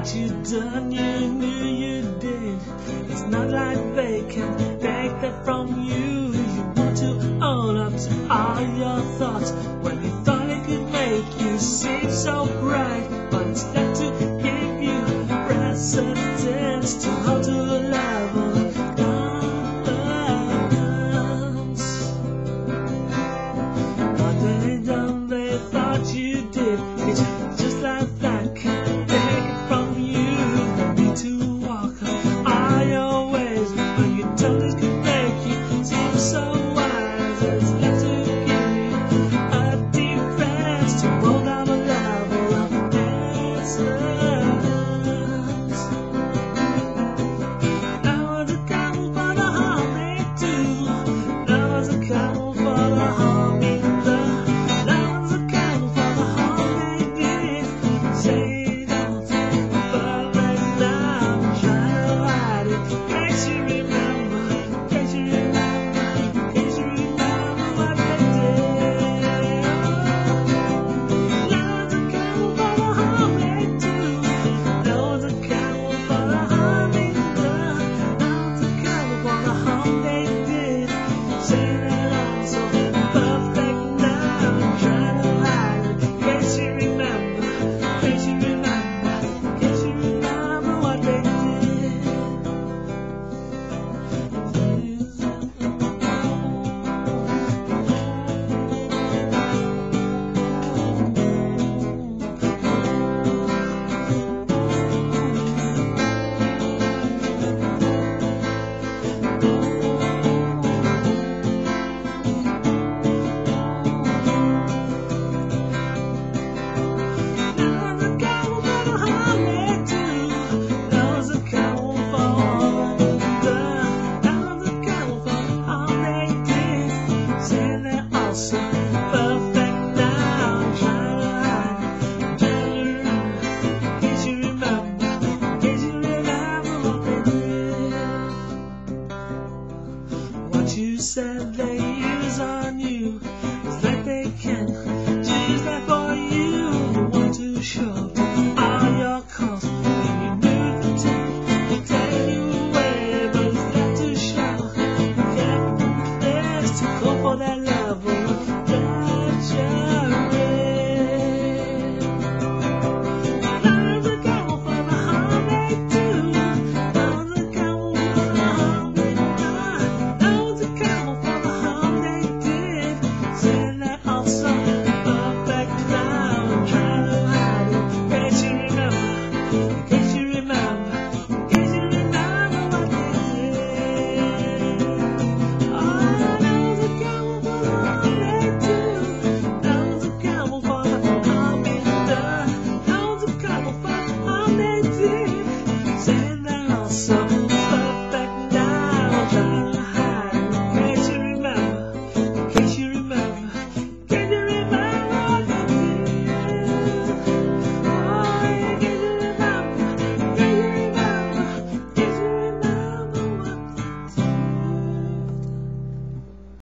what you done, you knew you did. It's not like they can take that from you. You want to own up to all your thoughts when you thought it could make you seem so bright, but instead